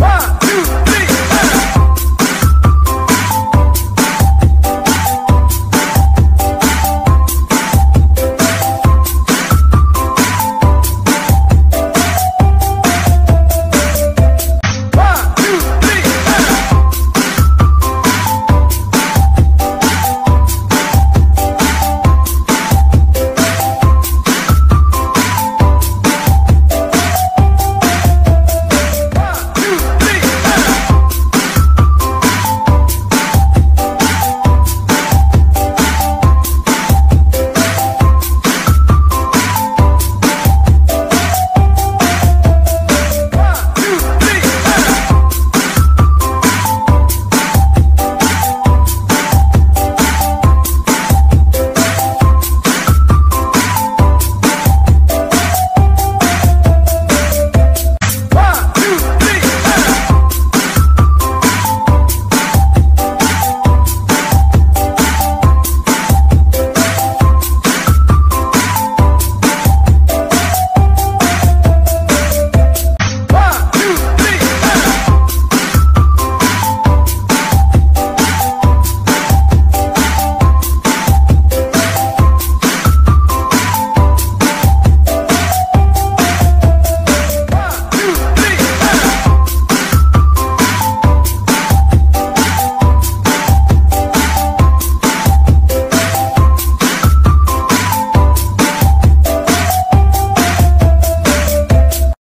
One, two,